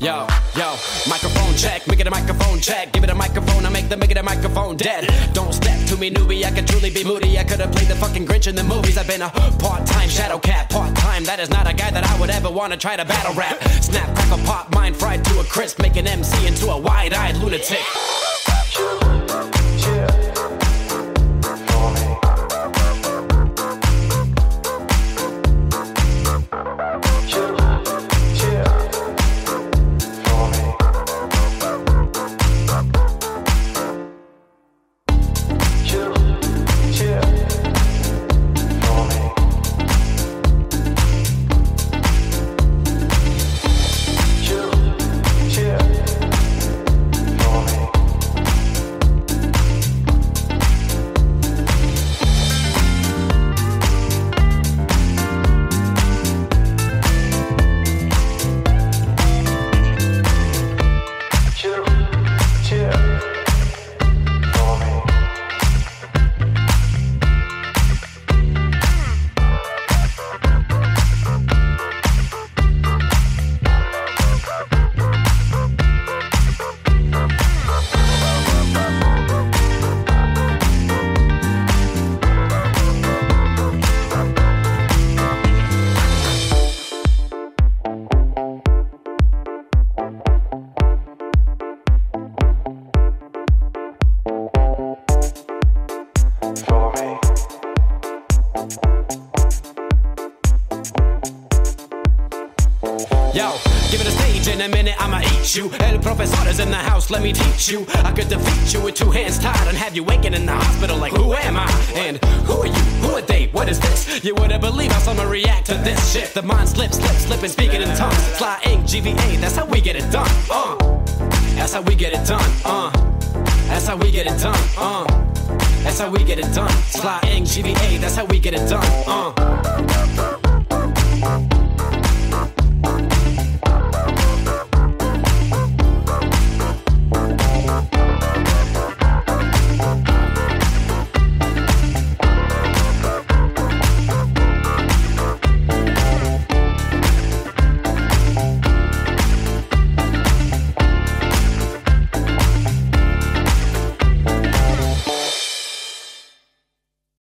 Yo, yo, microphone check, make it a microphone check. Give it a microphone, I make the make it a microphone dead. Don't step to me, newbie, I could truly be moody. I could have played the fucking Grinch in the movies. I've been a part time shadow cat, part time. That is not a guy that I would ever want to try to battle rap. Snap, crackle, pop, mind fried to a crisp, make an MC into a wide eyed lunatic. Yo, give it a stage in a minute, I'ma eat you. El profesor is in the house, let me teach you. I could defeat you with two hands tied and have you waking in the hospital like, who am I? And who are you? Who are they? What is this? You wouldn't believe how someone react to this shit. The mind slips, slips, slipping, speaking in tongues. Fly ink, GVA, that's how we get it done. Uh, that's how we get it done. Uh, that's how we get it done. Uh, that's how we get it done. Fly ink, GVA, that's how we get it done. Uh.